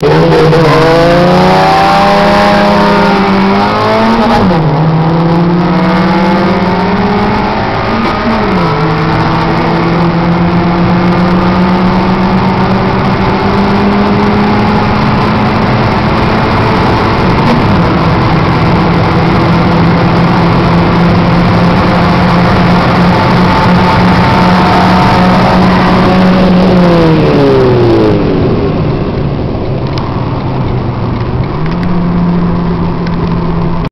Oh